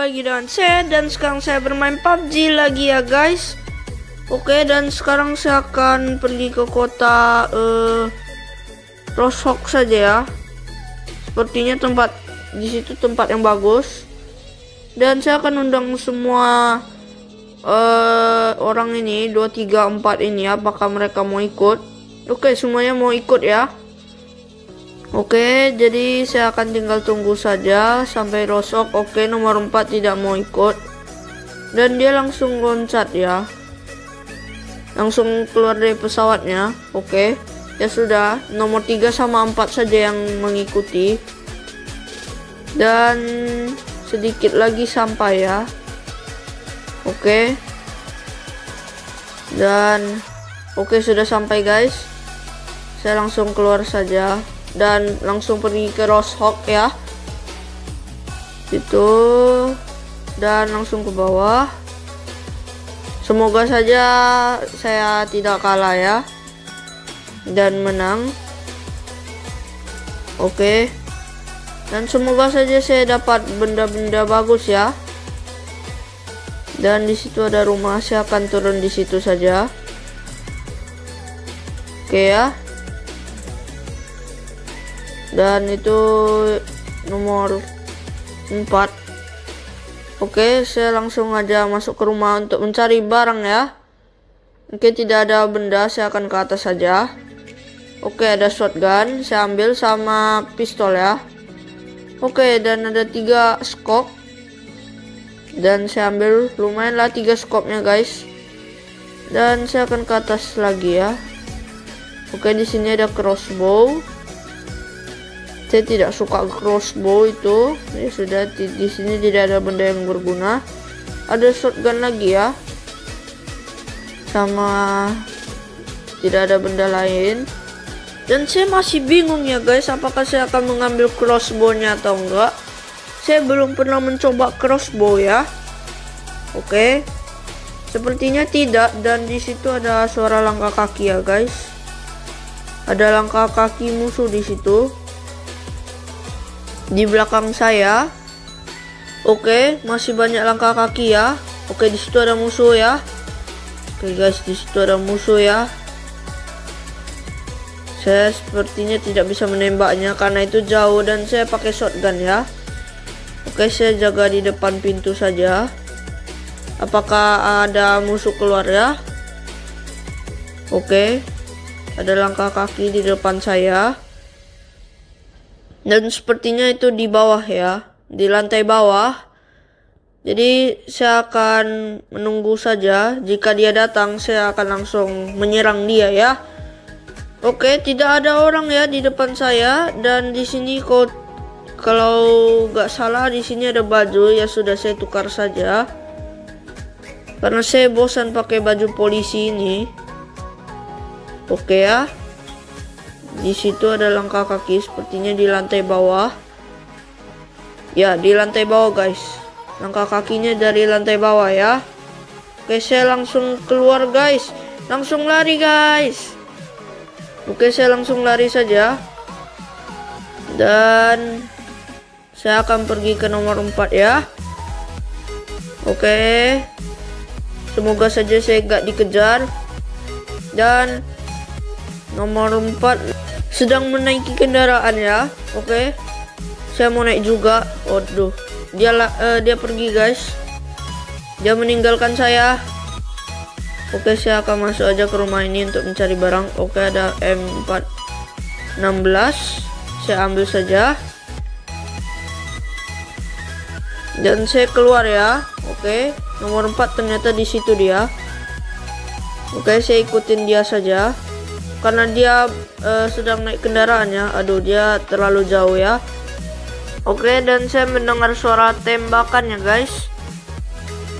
lagi dengan saya dan sekarang saya bermain PUBG lagi ya guys. Oke dan sekarang saya akan pergi ke kota uh, Rosok saja ya. Sepertinya tempat di situ tempat yang bagus. Dan saya akan undang semua uh, orang ini 2 3 4 ini apakah mereka mau ikut? Oke, semuanya mau ikut ya. Oke, jadi saya akan tinggal tunggu saja sampai Rosok. Oke, nomor 4 tidak mau ikut. Dan dia langsung loncat ya. Langsung keluar dari pesawatnya. Oke. Ya sudah, nomor 3 sama 4 saja yang mengikuti. Dan sedikit lagi sampai ya. Oke. Dan oke sudah sampai guys. Saya langsung keluar saja dan langsung pergi ke Roshawk ya. Itu dan langsung ke bawah. Semoga saja saya tidak kalah ya. Dan menang. Oke. Dan semoga saja saya dapat benda-benda bagus ya. Dan di situ ada rumah saya akan turun di situ saja. Oke ya dan itu nomor 4 oke saya langsung aja masuk ke rumah untuk mencari barang ya. Oke tidak ada benda saya akan ke atas saja. Oke ada shotgun saya ambil sama pistol ya. Oke dan ada tiga scope dan saya ambil lumayan lah tiga scope-nya guys. Dan saya akan ke atas lagi ya. Oke di sini ada crossbow saya tidak suka crossbow itu. Ya sudah di, di sini tidak ada benda yang berguna. Ada shotgun lagi ya. Sama tidak ada benda lain. Dan saya masih bingung ya guys apakah saya akan mengambil crossbow-nya atau enggak. Saya belum pernah mencoba crossbow ya. Oke. Sepertinya tidak dan di situ ada suara langkah kaki ya guys. Ada langkah kaki musuh di situ di belakang saya. Oke, masih banyak langkah kaki ya. Oke, di situ ada musuh ya. Oke guys, di situ ada musuh ya. Saya sepertinya tidak bisa menembaknya karena itu jauh dan saya pakai shotgun ya. Oke, saya jaga di depan pintu saja. Apakah ada musuh keluar ya? Oke. Ada langkah kaki di depan saya. Dan sepertinya itu di bawah ya, di lantai bawah. Jadi saya akan menunggu saja. Jika dia datang, saya akan langsung menyerang dia ya. Oke, tidak ada orang ya di depan saya dan di sini kok kalau nggak salah di sini ada baju ya sudah saya tukar saja. Karena saya bosan pakai baju polisi ini. Oke ya. Di situ ada langkah kaki sepertinya di lantai bawah. Ya, di lantai bawah, guys. Langkah kakinya dari lantai bawah ya. Oke, saya langsung keluar, guys. Langsung lari, guys. Oke, saya langsung lari saja. Dan saya akan pergi ke nomor 4 ya. Oke. Semoga saja saya gak dikejar. Dan nomor 4 sedang menaiki kendaraan ya. Oke. Okay. saya mau naik juga. Waduh. Dia uh, dia pergi guys. Dia meninggalkan saya. Oke okay, saya akan masuk aja ke rumah ini untuk mencari barang. Oke okay, ada M416 saya ambil saja. Dan saya keluar ya. Oke. Nomor 4 ternyata di situ dia. Oke saya ikutin dia saja karena dia uh, sedang naik kendaraannya. Aduh dia terlalu jauh ya. Oke dan saya mendengar suara tembakan ya guys.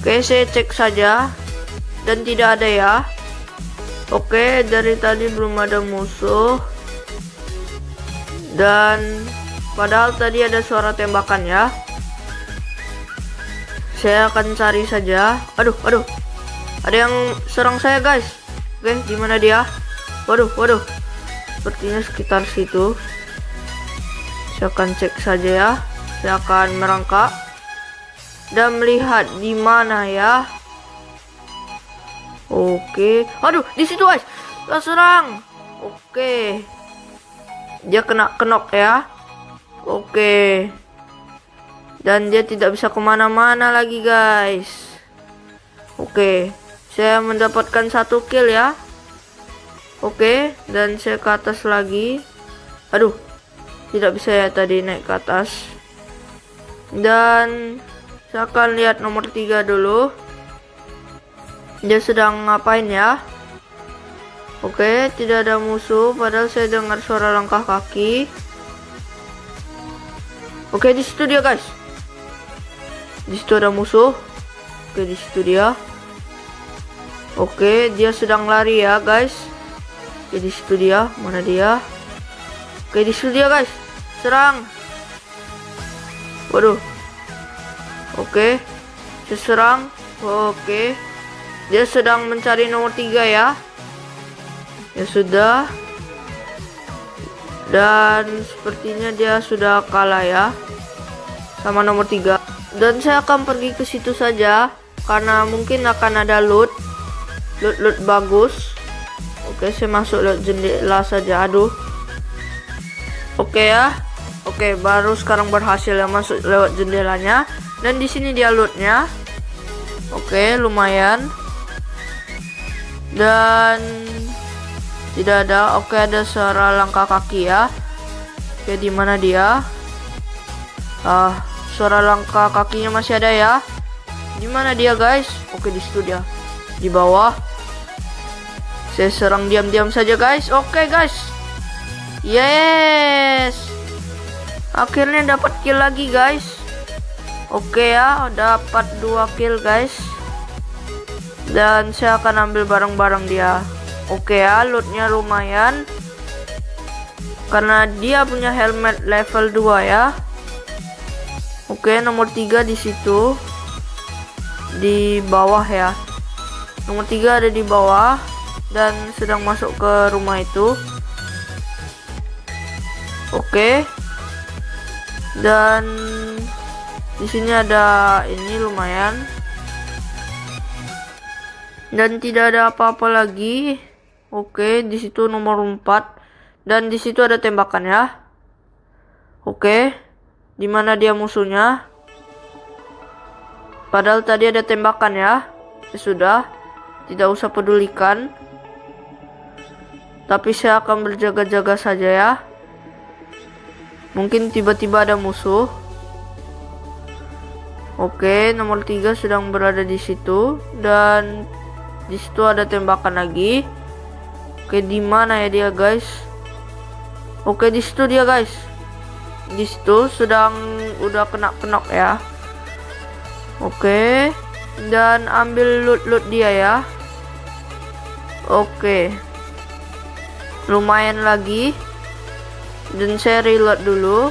Oke saya cek saja. Dan tidak ada ya. Oke dari tadi belum ada musuh. Dan padahal tadi ada suara tembakan ya. Saya akan cari saja. Aduh aduh. Ada yang serang saya guys. Oke gimana dia Waduh, waduh. Sepertinya sekitar situ. Saya akan cek saja ya. Saya akan merangkak. dan melihat di mana ya. Oke. Aduh, di situ guys. Kita serang. Oke. Dia kena kenok ya. Oke. Dan dia tidak bisa ke mana-mana lagi guys. Oke. Saya mendapatkan satu kill ya. Oke. Dan saya ke atas lagi. Aduh. Tidak bisa ya tadi naik ke atas. Dan saya akan lihat nomor tiga dulu. Dia sedang ngapain ya? Oke, tidak ada musuh. Padahal saya dengar suara langkah kaki. Oke, di situ dia, guys. Di situ ada musuh. Oke, di situ dia. Oke, dia sedang lari ya, guys. Oke, di situ dia. Mana dia? Oke, di situ dia, guys. Serang. Waduh. Oke. Saya serang. Oke. Dia sedang mencari nomor tiga ya. Ya sudah. Dan sepertinya dia sudah kalah ya. Sama nomor tiga. Dan saya akan pergi ke situ saja. Karena mungkin akan ada loot. Loot-loot bagus. Oke, saya masuk lewat jendela saja. Aduh. Oke ya. Oke, baru sekarang berhasil ya masuk lewat jendelanya. Dan di sini dia lootnya. Oke, lumayan dan tidak ada oke ada suara langkah kaki ya oke di mana dia ah suara langkah kakinya masih ada ya di mana dia guys oke di situ dia di bawah saya serang diam-diam saja guys. Oke guys. Yes. Akhirnya dapat kill lagi guys. Oke ya. Dapat dua kill guys. Dan saya akan ambil barang-barang dia. Oke ya. Lootnya lumayan. Karena dia punya helmet level 2 ya. Oke nomor 3 di situ. Di bawah ya. Nomor 3 ada di bawah dan sedang masuk ke rumah itu. Oke. Dan di sini ada ini lumayan. Dan tidak ada apa-apa lagi. Oke di situ nomor 4 dan di situ ada tembakan ya. Oke. Di mana dia musuhnya? Padahal tadi ada tembakan ya, ya sudah. Tidak usah pedulikan tapi saya akan berjaga-jaga saja ya mungkin tiba-tiba ada musuh Oke, nomor 3 sedang berada di situ dan di situ ada tembakan lagi. Oke, di mana ya dia, guys? Oke, di situ dia, guys. Di situ sedang udah kena kenok ya. Oke. Dan ambil loot-loot dia ya. Oke. Lumayan lagi. Dan saya reload dulu.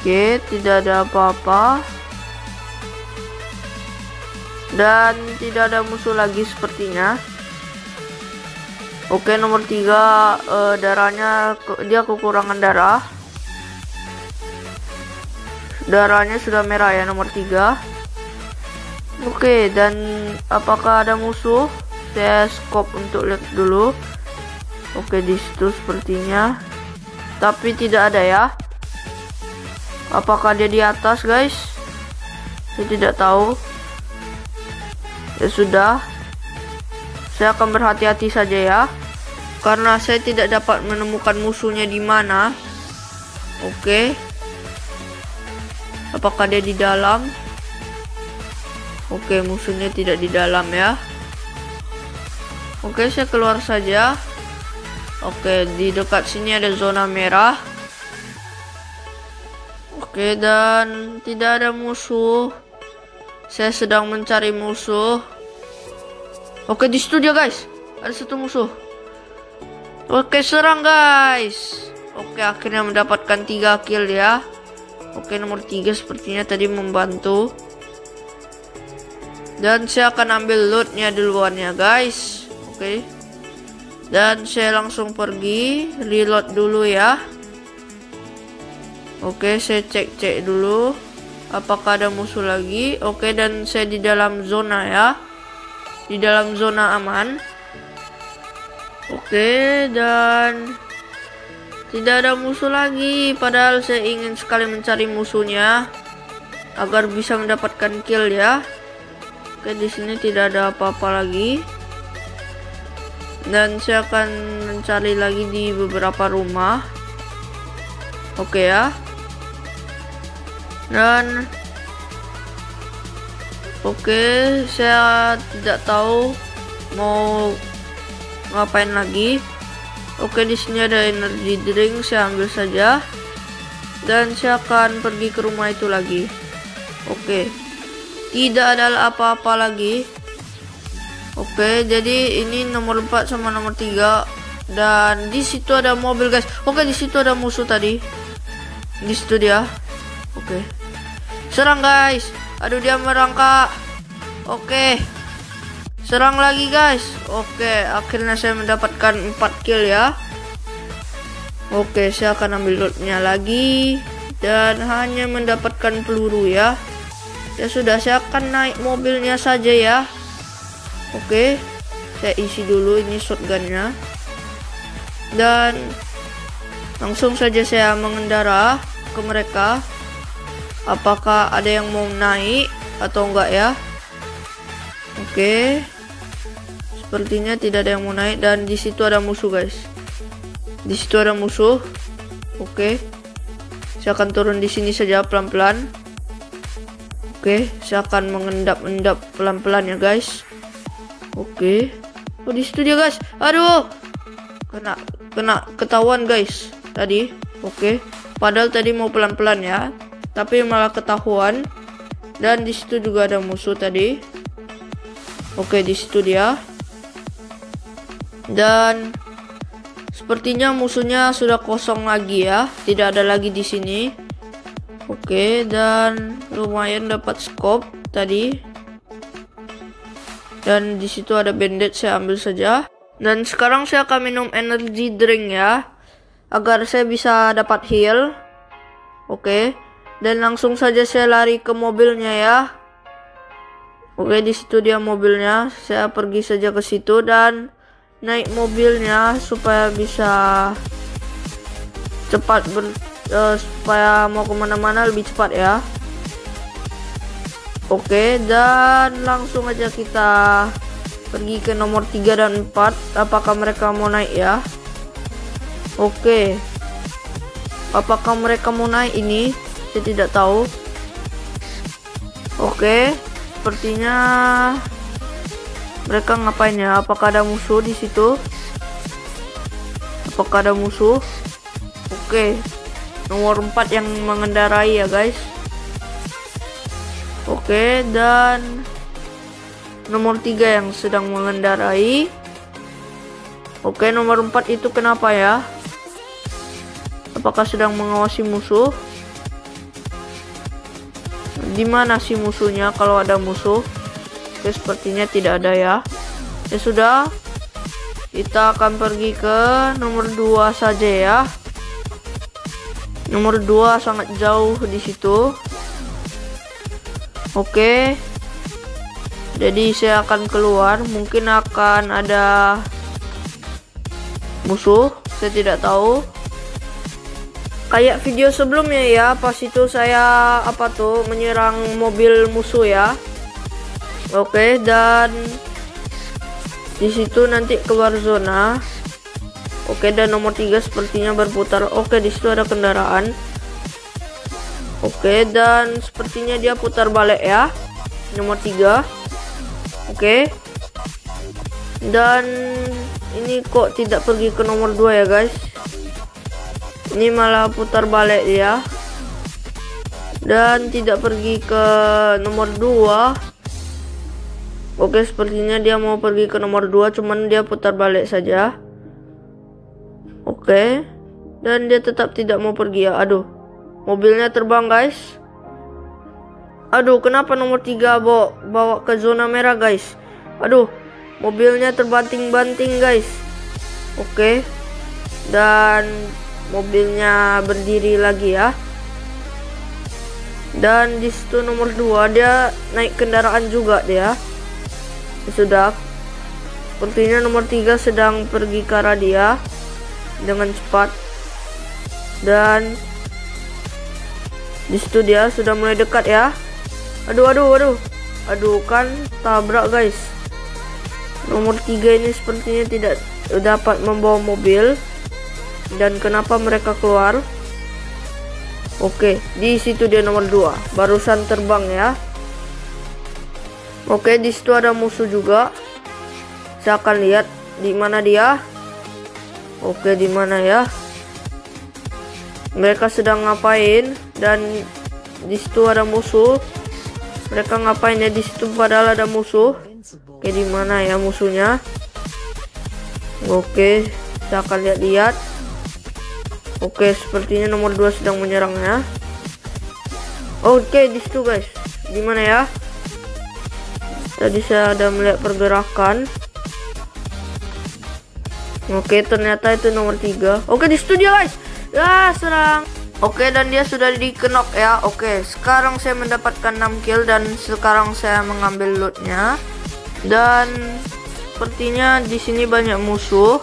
Oke, tidak ada apa-apa. Dan tidak ada musuh lagi sepertinya. Oke nomor tiga uh, darahnya ke, dia kekurangan darah. Darahnya sudah merah ya nomor tiga. Oke dan apakah ada musuh? Saya scope untuk lihat dulu oke di situ sepertinya tapi tidak ada ya apakah dia di atas guys saya tidak tahu Ya sudah. Saya akan berhati-hati saja ya. Karena saya tidak dapat menemukan musuhnya di mana. Oke. Apakah dia di dalam? Oke, musuhnya tidak di dalam ya. Oke, saya keluar saja. Oke, di dekat sini ada zona merah. Oke, dan tidak ada musuh. Saya sedang mencari musuh. Oke, di studio guys. Ada satu musuh. Oke, serang guys. Oke, akhirnya mendapatkan tiga kill ya. Oke, nomor tiga sepertinya tadi membantu. Dan saya akan ambil lootnya duluan ya guys. Oke. Dan saya langsung pergi. Reload dulu ya. Oke, saya cek-cek dulu. apakah ada musuh lagi oke dan saya di dalam zona ya di dalam zona aman oke dan tidak ada musuh lagi padahal saya ingin sekali mencari musuhnya agar bisa mendapatkan kill ya oke di sini tidak ada apa-apa lagi dan saya akan mencari lagi di beberapa rumah. Oke ya. Dan oke saya tidak tahu mau ngapain lagi. Oke di sini ada energy drink saya ambil saja. Dan saya akan pergi ke rumah itu lagi. Oke. Tidak ada apa-apa lagi Oke, jadi ini nomor 4 sama nomor 3 dan di situ ada mobil, guys. Oke, di situ ada musuh tadi. Di situ dia. Oke. Serang, guys. Aduh, dia merangkak. Oke. Serang lagi, guys. Oke, akhirnya saya mendapatkan 4 kill ya. Oke, saya akan ambil lootnya lagi dan hanya mendapatkan peluru ya. Ya sudah, saya akan naik mobilnya saja ya. Oke, saya isi dulu ini shotgunnya. Dan langsung saja saya mengendara ke mereka. Apakah ada yang mau naik atau enggak ya? Oke. Sepertinya tidak ada yang mau naik dan di situ ada musuh, guys. Di situ ada musuh. Oke. Saya akan turun di sini saja pelan-pelan. Oke, saya akan mengendap-endap pelan-pelan ya, guys. Oke. Oh di situ dia guys. Aduh. Kena kena ketahuan guys tadi. Oke. Padahal tadi mau pelan-pelan ya. Tapi malah ketahuan. Dan di situ juga ada musuh tadi. Oke, di situ dia. Dan sepertinya musuhnya sudah kosong lagi ya. Tidak ada lagi di sini. Oke, dan lumayan dapat scope tadi dan di situ ada bandage saya ambil saja. Dan sekarang saya akan minum energy drink ya agar saya bisa dapat heal. Oke. Dan langsung saja saya lari ke mobilnya ya. Oke di situ dia mobilnya. Saya pergi saja ke situ dan naik mobilnya supaya bisa cepat ber, uh, supaya mau ke mana-mana lebih cepat ya Oke, dan langsung aja kita pergi ke nomor 3 dan 4. Apakah mereka mau naik ya? Oke. Apakah mereka mau naik ini? Saya tidak tahu. Oke, sepertinya mereka ngapain ya? Apakah ada musuh di situ? Apakah ada musuh? Oke. Nomor 4 yang mengendarai ya, guys. Oke, dan nomor tiga yang sedang mengendarai. Oke, nomor empat itu kenapa ya? Apakah sedang mengawasi musuh? Di mana sih musuhnya kalau ada musuh? Oke, sepertinya tidak ada ya. Ya sudah. Kita akan pergi ke nomor dua saja ya. Nomor dua sangat jauh di situ. Oke. Jadi saya akan keluar, mungkin akan ada musuh, saya tidak tahu. Kayak video sebelumnya ya, pas itu saya apa tuh menyerang mobil musuh ya. Oke, dan di situ nanti keluar zona. Oke, dan nomor tiga sepertinya berputar. Oke, di situ ada kendaraan. Oke, dan sepertinya dia putar balik ya. Nomor 3. Oke. Dan ini kok tidak pergi ke nomor 2 ya, guys. Ini malah putar balik ya. Dan tidak pergi ke nomor 2. Oke, sepertinya dia mau pergi ke nomor 2, cuman dia putar balik saja. Oke. Dan dia tetap tidak mau pergi ya. Aduh. Mobilnya terbang guys. Aduh, kenapa nomor 3 bawa, bawa ke zona merah guys? Aduh, mobilnya terbanting-banting guys. Oke. Dan mobilnya berdiri lagi ya. dan di situ nomor dua dia naik kendaraan juga dia sudah sepertinya nomor tiga sedang pergi ke arah dia dengan cepat dan di situ dia sudah mulai dekat ya aduh aduh aduh aduh kan tabrak guys nomor tiga ini sepertinya tidak dapat membawa mobil dan kenapa mereka keluar Oke, di situ dia nomor 2. Barusan terbang ya. Oke, di situ ada musuh juga. Saya akan lihat di mana dia. Oke, di mana ya? Mereka sedang ngapain dan di situ ada musuh. Mereka ngapain ya di situ padahal ada musuh. Oke, di mana ya musuhnya? Oke, saya akan lihat-lihat. Oke, sepertinya nomor 2 sedang menyerangnya. Oke, di situ guys. Di mana ya? Tadi saya ada melihat pergerakan. Oke, ternyata itu nomor 3. Oke, di situ dia guys. Ya, serang. Oke, dan dia sudah dikenok ya. Oke, sekarang saya mendapatkan 6 kill dan sekarang saya mengambil lootnya. Dan sepertinya di sini banyak musuh.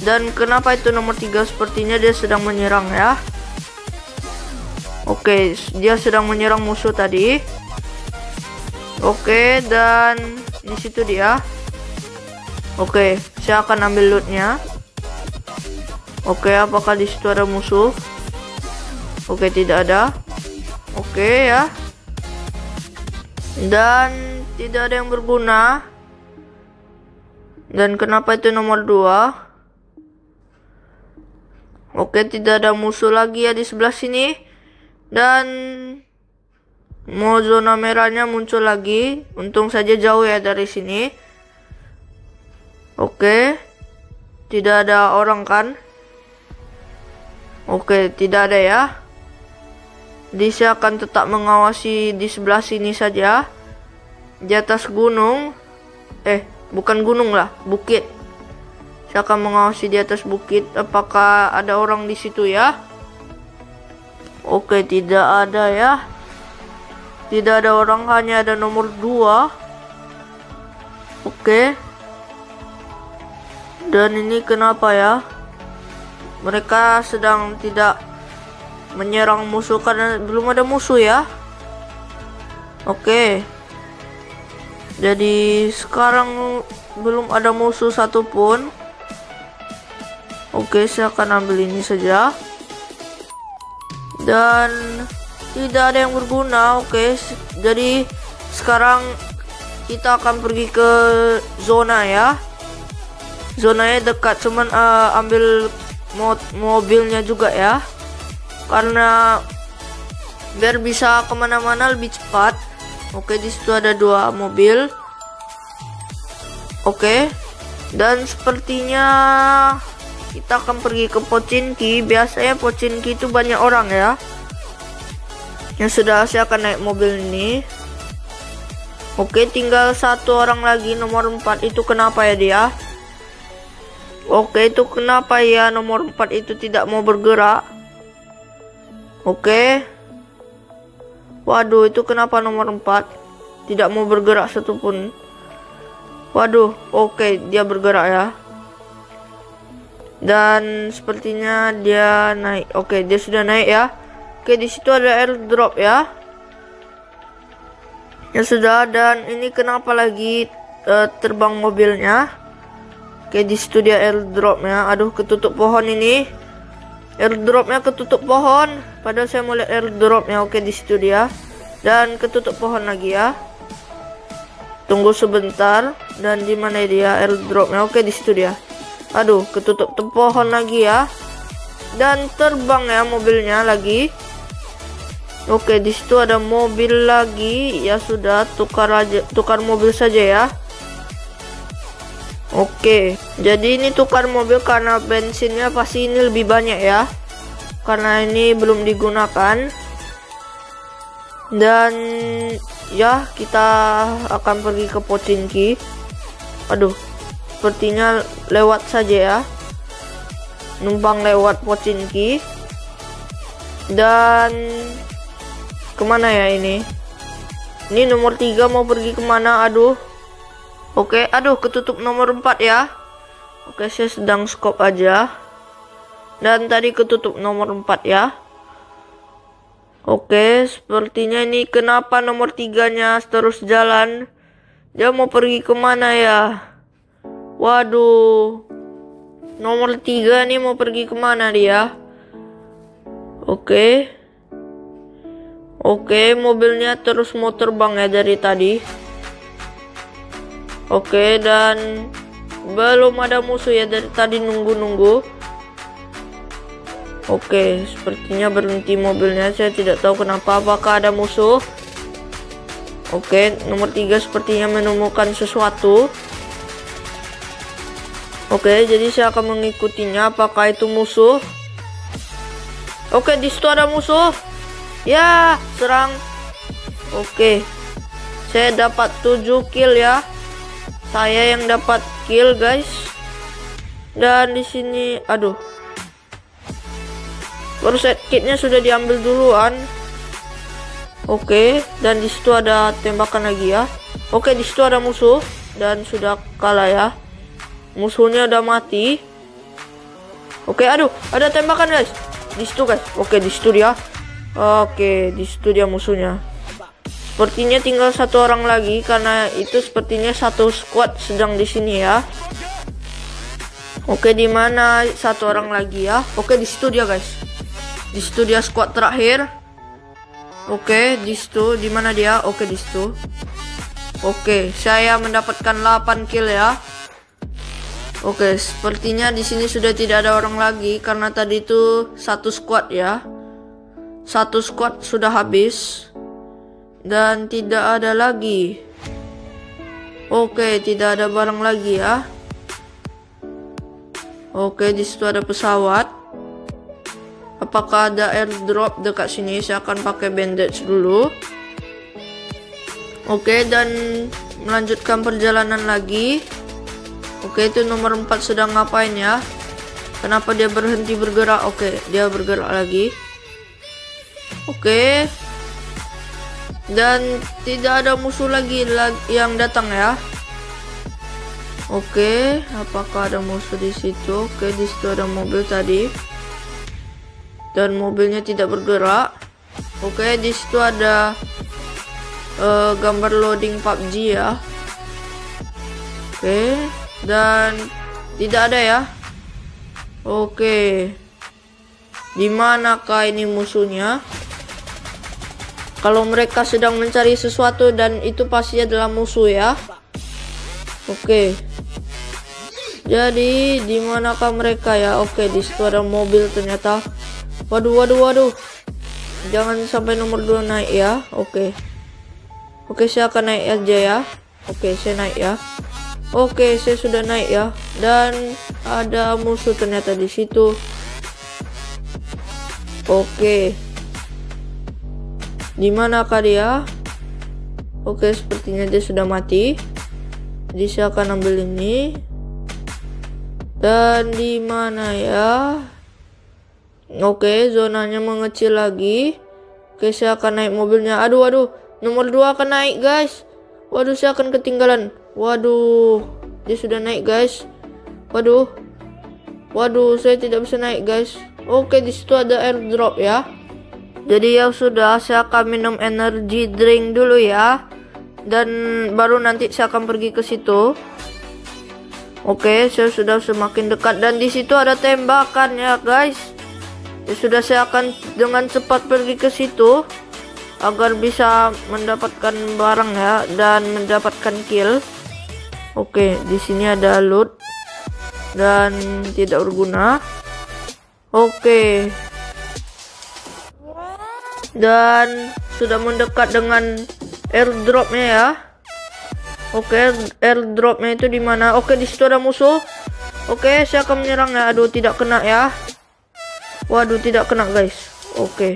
Dan kenapa itu nomor 3 sepertinya dia sedang menyerang ya. Oke, dia sedang menyerang musuh tadi. Oke, dan di situ dia. Oke, saya akan ambil lootnya. Oke, apakah di situ ada musuh? Oke, tidak ada. Oke ya. Dan tidak ada yang berguna. Dan kenapa itu nomor 2? Oke, tidak ada musuh lagi ya di sebelah sini. Dan mau zona merahnya muncul lagi. Untung saja jauh ya dari sini. Oke. Tidak ada orang kan? Oke, tidak ada ya. Jadi saya akan tetap mengawasi di sebelah sini saja. Di atas gunung. Eh, bukan gunung lah, bukit. Saya akan mengawasi di atas bukit apakah ada orang di situ ya. Oke, tidak ada ya. Tidak ada orang, hanya ada nomor 2. Oke. Dan ini kenapa ya? Mereka sedang tidak menyerang musuh karena belum ada musuh ya. Oke. Jadi sekarang belum ada musuh satupun. Oke, saya akan ambil ini saja. Dan tidak ada yang berguna. Oke, jadi sekarang kita akan pergi ke zona ya. Zonanya dekat, cuman uh, ambil mod mobilnya juga ya. Karena biar bisa ke mana-mana lebih cepat. Oke, di situ ada dua mobil. Oke, dan sepertinya kita akan pergi ke Pocinki biasanya Pocinki itu banyak orang ya. Yang sudah saya akan naik mobil ini. Oke tinggal satu orang lagi nomor 4 itu kenapa ya dia? Oke itu kenapa ya nomor 4 itu tidak mau bergerak oke. Waduh itu kenapa nomor 4 tidak mau bergerak satupun. Waduh oke dia bergerak ya. Dan sepertinya dia naik. Oke dia sudah naik ya. Oke di situ ada airdrop ya. Ya sudah dan ini kenapa lagi uh, terbang mobilnya? Oke di situ dia airdropnya aduh ketutup pohon ini airdropnya ketutup pohon padahal saya mau lihat airdropnya oke di situ dia dan ketutup pohon lagi ya tunggu sebentar dan di mana dia airdropnya oke di situ dia Aduh, ketutup pohon lagi ya. Dan terbang ya mobilnya lagi. Oke, di situ ada mobil lagi. Ya sudah, tukar aja, tukar mobil saja ya. Oke, jadi ini tukar mobil karena bensinnya pasti ini lebih banyak ya. Karena ini belum digunakan. Dan ya, kita akan pergi ke Pocinki. Aduh, sepertinya lewat saja ya numpang lewat Pocinki dan ke mana ya ini ini nomor 3 mau pergi ke mana aduh oke aduh ketutup nomor 4 ya oke saya sedang skop aja dan tadi ketutup nomor 4 ya Oke, sepertinya ini kenapa nomor tiganya terus jalan? Dia mau pergi ke mana ya? Waduh, nomor tiga nih mau pergi ke mana dia? Oke, oke, mobilnya terus mau terbang ya dari tadi. Oke, dan belum ada musuh ya dari tadi nunggu-nunggu. Oke, sepertinya berhenti mobilnya. Saya tidak tahu kenapa. Apakah ada musuh? Oke, nomor tiga sepertinya menemukan sesuatu. Oke, jadi saya akan mengikutinya. Apakah itu musuh? Oke, di situ ada musuh. Ya, serang. Oke. Saya dapat 7 kill ya. Saya yang dapat kill, guys. Dan di sini, aduh, Baru set kitnya sudah diambil duluan. Oke, dan di situ ada tembakan lagi ya. Oke, di situ ada musuh dan sudah kalah ya. Musuhnya udah mati. Oke, aduh, ada tembakan guys. Di situ guys. Oke, di situ dia. Oke, di situ dia musuhnya. Sepertinya tinggal satu orang lagi karena itu sepertinya satu squad sedang di sini ya. Oke, di mana satu orang lagi ya? Oke, di situ dia guys. Di situ dia squad terakhir. Oke, di situ di mana dia? Oke, di situ. Oke, saya mendapatkan 8 kill ya. Oke, sepertinya di sini sudah tidak ada orang lagi karena tadi itu satu squad ya. Satu squad sudah habis dan tidak ada lagi. Oke, tidak ada barang lagi ya. Oke, di situ ada pesawat. Apakah ada airdrop dekat sini? Saya akan pakai bandage dulu. Oke, dan melanjutkan perjalanan lagi. Oke, itu nomor 4 sedang ngapain ya? Kenapa dia berhenti bergerak? Oke, dia bergerak lagi. Oke. Dan tidak ada musuh lagi yang datang ya. Oke, apakah ada musuh di situ? Oke, di situ ada mobil tadi dan mobilnya tidak bergerak. Oke, di situ ada uh, gambar loading PUBG ya. Oke, dan tidak ada ya. Oke. Di manakah ini musuhnya? Kalau mereka sedang mencari sesuatu dan itu pasti adalah musuh ya. Oke. Jadi di manakah mereka ya? Oke, di situ ada mobil ternyata. Waduh, waduh, waduh. Jangan sampai nomor 2 naik ya. Oke. Oke, saya akan naik aja ya. Oke, saya naik ya. Oke, saya sudah naik ya. Dan ada musuh ternyata di situ. Oke. Di manakah dia? Oke, sepertinya dia sudah mati. Jadi saya akan ambil ini. Dan di mana ya? Oke, zonanya mengecil lagi. Oke, saya akan naik mobilnya. Aduh, aduh. Nomor 2 akan naik, guys. Waduh, saya akan ketinggalan. Waduh. Dia sudah naik, guys. Waduh. Waduh, saya tidak bisa naik, guys. Oke, di situ ada airdrop ya. Jadi ya sudah, saya akan minum energy drink dulu ya. Dan baru nanti saya akan pergi ke situ. Oke, saya sudah semakin dekat dan di situ ada tembakan ya, guys. Ya sudah saya akan dengan cepat pergi ke situ agar bisa mendapatkan barang ya dan mendapatkan kill. Oke, di sini ada loot dan tidak berguna. Oke. Dan sudah mendekat dengan airdropnya ya. Oke, airdropnya itu di mana? Oke, di situ ada musuh. Oke, saya akan menyerang ya. Aduh, tidak kena ya. Waduh, tidak kena guys. Oke. Okay.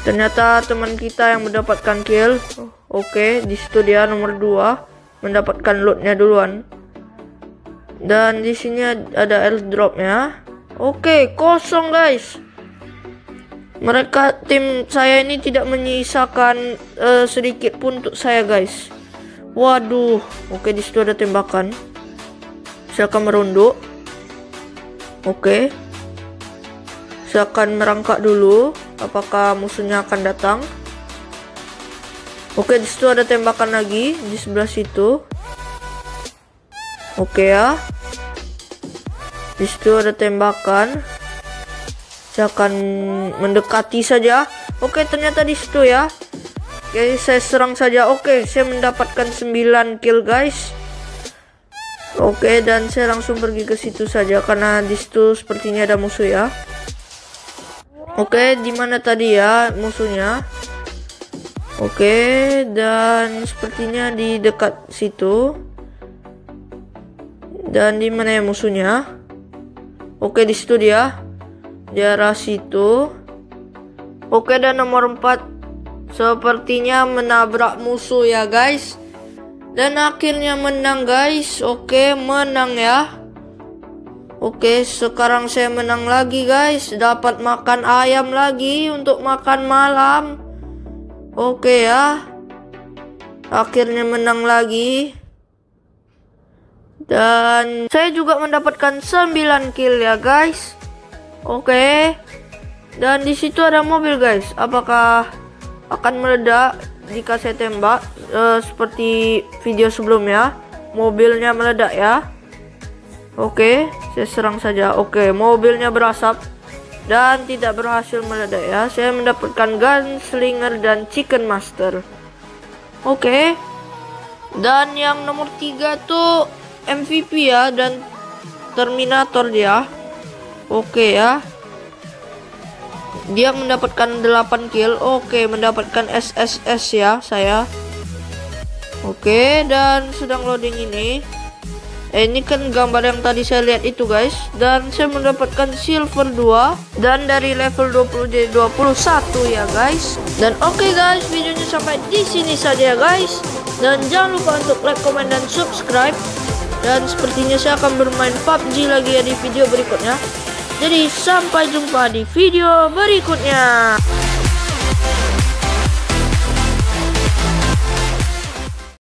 Ternyata teman kita yang mendapatkan kill. Oke, okay, di situ dia nomor 2 mendapatkan lootnya duluan. Dan di sini ada airdropnya. Oke, okay, kosong guys. Mereka tim saya ini tidak menyisakan uh, sedikit pun untuk saya guys. Waduh, oke di situ ada tembakan. Saya akan merunduk. Oke. Saya akan merangkak dulu. Apakah musuhnya akan datang? Oke, di situ ada tembakan lagi di sebelah situ. Oke ya. Di situ ada tembakan. Saya akan mendekati saja. Oke, ternyata di situ ya. Oke, saya serang saja. Oke, saya mendapatkan 9 kill, guys. Oke, dan saya langsung pergi ke situ saja karena di situ sepertinya ada musuh ya. Oke, di mana tadi ya musuhnya? Oke, dan sepertinya di dekat situ. Dan di mana ya musuhnya? Oke, di situ dia di arah situ. Oke dan nomor 4 sepertinya menabrak musuh ya guys. Dan akhirnya menang guys. Oke, menang ya. Oke, sekarang saya menang lagi guys. Dapat makan ayam lagi untuk makan malam. Oke ya. Akhirnya menang lagi. Dan saya juga mendapatkan 9 kill ya guys. Oke. Dan di situ ada mobil, guys. Apakah akan meledak jika saya tembak uh, seperti video sebelumnya? Mobilnya meledak ya. Oke, saya serang saja. Oke, mobilnya berasap dan tidak berhasil meledak ya. Saya mendapatkan gunslinger dan chicken master. Oke. Dan yang nomor tiga tuh MVP ya dan Terminator dia. Oke ya. Dia mendapatkan 8 kill. Oke, mendapatkan SSS ya saya. Oke, dan sedang loading ini. Eh, ini kan gambar yang tadi saya lihat itu guys Dan saya mendapatkan silver 2 Dan dari level 20 jadi 21 ya guys Dan oke okay guys videonya sampai di sini saja guys Dan jangan lupa untuk like, comment, dan subscribe Dan sepertinya saya akan bermain PUBG lagi ya di video berikutnya jadi sampai jumpa di video berikutnya.